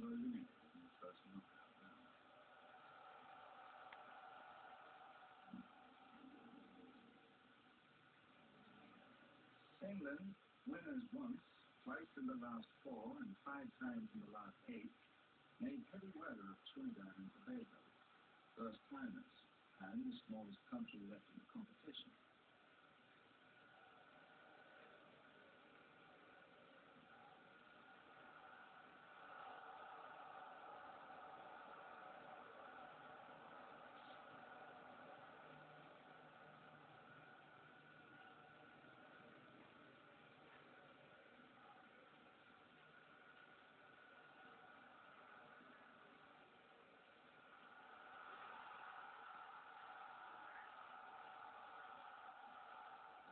the first. England, winners once, twice in the last four, and five times in the last eight, made heavy weather of Trinidad and Tobago, first timers, and the smallest country left in the competition.